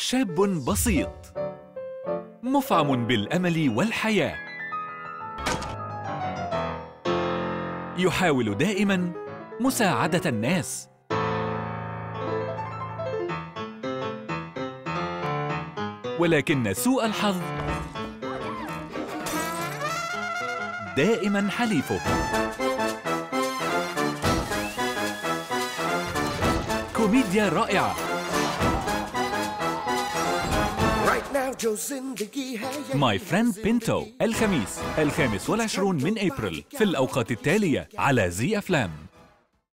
شاب بسيط. مفعم بالأمل والحياة. يحاول دائما مساعدة الناس. ولكن سوء الحظ دائما حليفه. كوميديا رائعة. My Friend Pinto الخميس. الخامس والعشرون من ابريل في الأوقات التالية على زي أفلام.